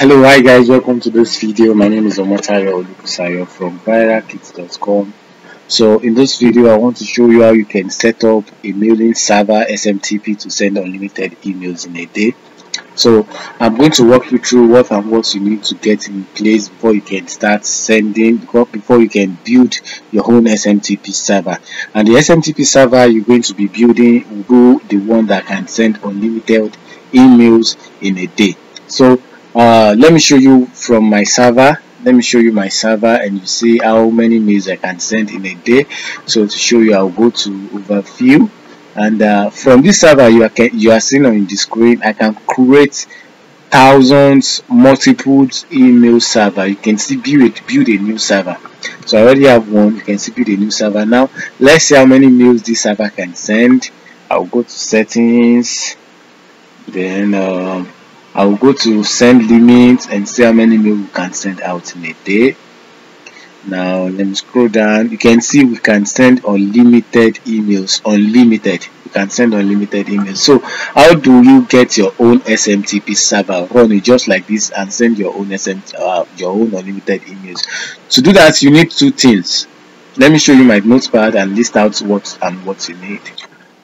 Hello, hi guys, welcome to this video. My name is Omotayo Olukusayo from viralkits.com. So in this video, I want to show you how you can set up a mailing server SMTP to send unlimited emails in a day. So I'm going to walk you through what and what you need to get in place before you can start sending, before you can build your own SMTP server. And the SMTP server you're going to be building will be the one that can send unlimited emails in a day. So uh, let me show you from my server. Let me show you my server and you see how many mails I can send in a day. So to show you I'll go to overview. And uh, from this server you are you are seeing on the screen I can create thousands multiple email server. You can see build build a new server. So I already have one. You can see build a new server. Now let's see how many mails this server can send. I'll go to settings. Then um, I will go to send limits and see how many mail we can send out in a day. Now let me scroll down. You can see we can send unlimited emails. Unlimited. You can send unlimited emails. So how do you get your own SMTP server? Run it just like this and send your own SM, uh, your own unlimited emails. To do that, you need two things. Let me show you my notepad and list out what and what you need.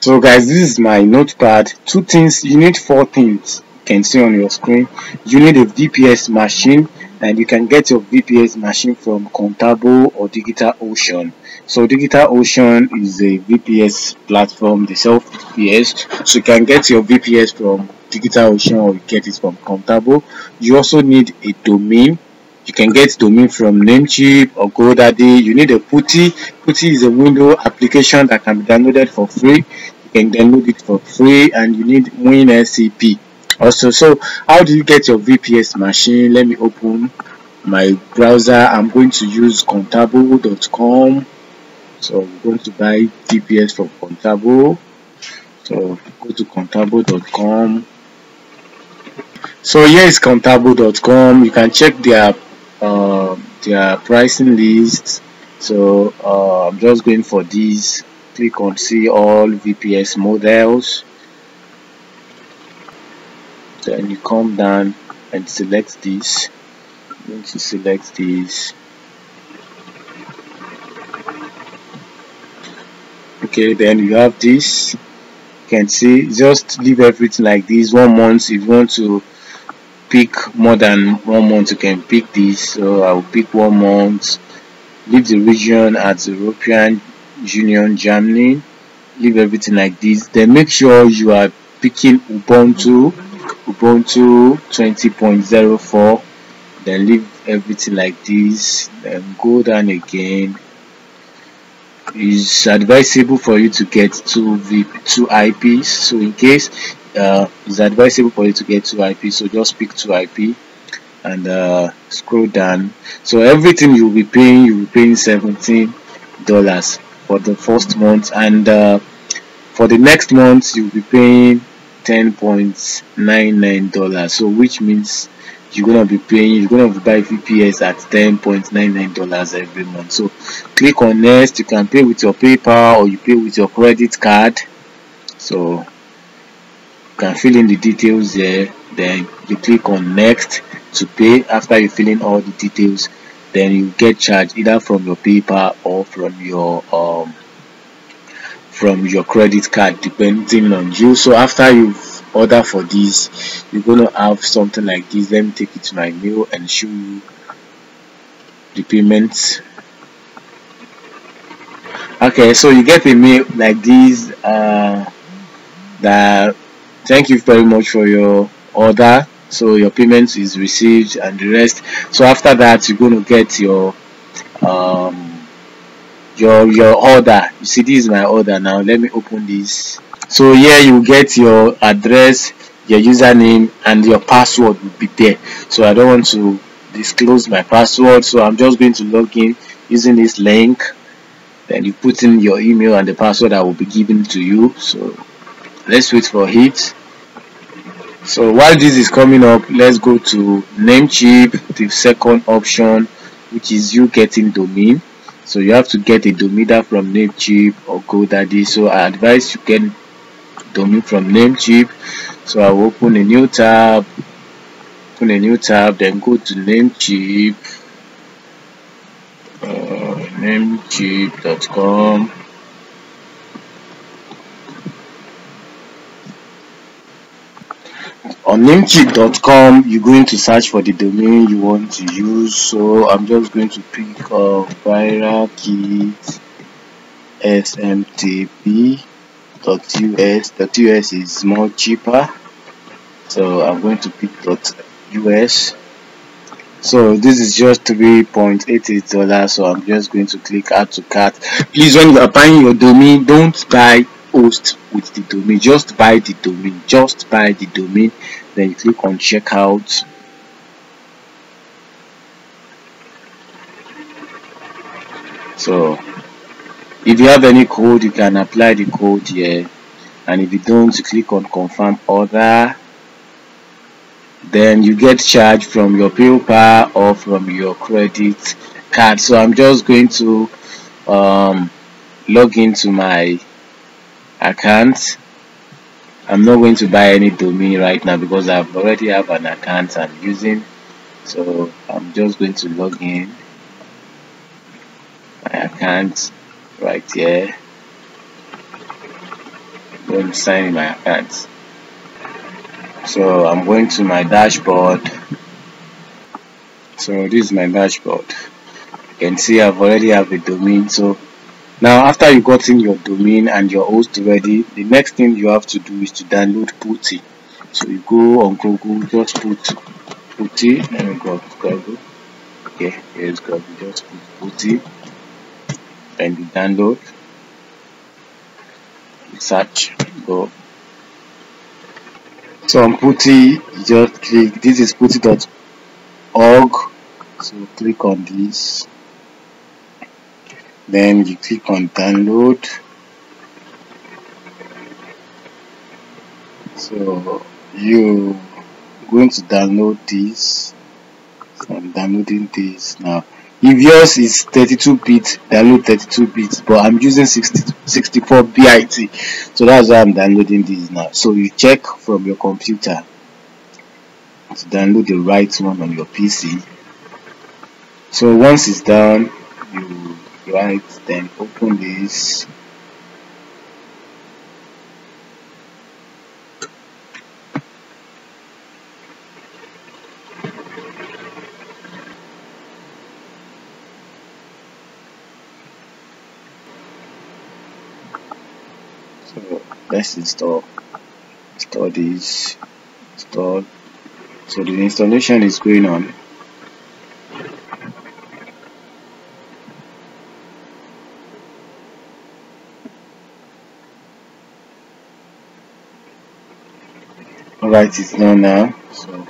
So guys, this is my notepad. Two things. You need four things can see on your screen you need a VPS machine and you can get your VPS machine from Contabo or Digital Ocean so Digital Ocean is a VPS platform they sell VPS so you can get your VPS from Digital Ocean or you get it from Contabo you also need a domain you can get domain from Namecheap or GoDaddy. You need a PuTTY. PuTTY is a window application that can be downloaded for free. You can download it for free and you need WinSCP also so how do you get your vps machine? Let me open my browser. I'm going to use contabo.com so we're going to buy vps from contabo so go to contabo.com so here is contabo.com you can check their uh, their pricing list. So uh, i'm just going for these. Click on see all vps models then you come down and select this. Once you select this okay then you have this. You can see just leave everything like this. One month if you want to pick more than one month you can pick this. So i will pick one month. Leave the region as european union germany. Leave everything like this. Then make sure you are picking ubuntu ubuntu 20.04 then leave everything like this then go down again. It's advisable for you to get two v two ips so in case uh, it's advisable for you to get two ips so just pick two ip and uh, scroll down. So everything you'll be paying you'll be paying 17 dollars for the first month and uh, for the next month you'll be paying 10.99 dollars. So which means you're gonna be paying you're gonna buy vps at 10.99 dollars every month. So click on next. You can pay with your paypal or you pay with your credit card. So you can fill in the details there. Then you click on next to pay. After you fill in all the details then you get charged either from your paypal or from your um from your credit card depending on you. So after you've ordered for this you're gonna have something like this. Let me take it to my mail and show you the payments okay so you get a mail like this uh that thank you very much for your order. So your payment is received and the rest. So after that you're going to get your um your your order. You see this is my order now. Let me open this. So here you get your address your username and your password will be there. So i don't want to disclose my password. So i'm just going to log in using this link. Then you put in your email and the password i will be given to you. So let's wait for it. So while this is coming up let's go to namecheap the second option which is you getting domain so you have to get a domain from namecheap or godaddy. So i advise you get domain from namecheap so i'll open a new tab open a new tab then go to namecheap uh, namecheap.com on namecheap.com you're going to search for the domain you want to use. So i'm just going to pick up viral kit smtp.us .us is more cheaper. So i'm going to pick .us so this is just 3.88 dollars. So i'm just going to click add to cart. Please when you are buying your domain don't buy host with the domain just buy the domain just buy the domain then you click on checkout. So if you have any code you can apply the code here. And if you don't you click on confirm order. Then you get charged from your PayPal or from your credit card. So I'm just going to um, log into my account. I'm not going to buy any domain right now because I've already have an account I'm using. So I'm just going to log in. My account right here. I'm going to sign in my account. So I'm going to my dashboard. So this is my dashboard. You can see I've already have a domain so now after you got in your domain and your host ready the next thing you have to do is to download putty. So you go on google just put putty let me go to google okay here's google just put putty and you download search go. So on putty you just click this is putty.org so click on this then you click on download. So you going to download this. So I'm downloading this now. If yours is 32 bit download 32 bits but I'm using 60, 64 bit. So that's why I'm downloading this now. So you check from your computer to download the right one on your PC so once it's done right then open this. So let's install install this install. So the installation is going on alright it's done now. So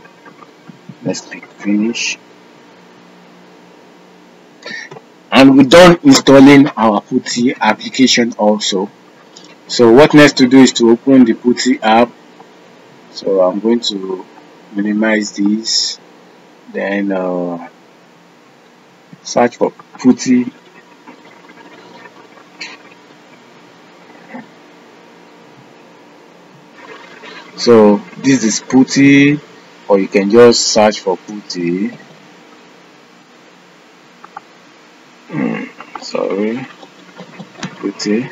let's click finish. And we're done installing our putty application also. So what next to do is to open the putty app. So i'm going to minimize this. Then uh, search for putty so this is putty or you can just search for putty. Mm, sorry. Putty.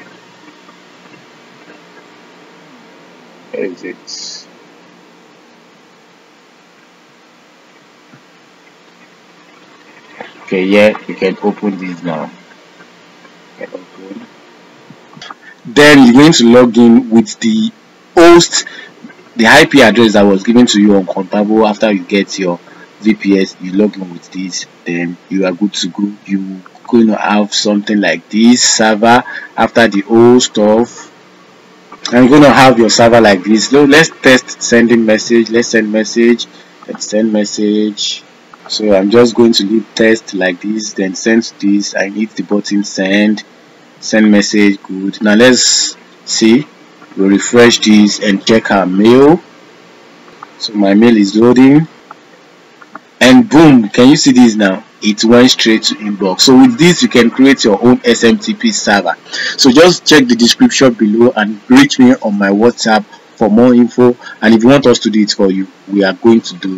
Where is it? Okay yeah you can open this now. Then you're going to log in with the host the IP address that was given to you on Contabo after you get your VPS, you log in with this, then you are good to go. You going to have something like this server after the old stuff. I'm going to have your server like this. So let's test sending message. Let's send message Let's send message. So I'm just going to leave test like this, then send this. I need the button send, send message. Good. Now let's see we'll refresh this and check our mail. So my mail is loading. And boom can you see this now? It went straight to inbox. So with this you can create your own smtp server. So just check the description below and reach me on my whatsapp for more info. And if you want us to do it for you we are going to do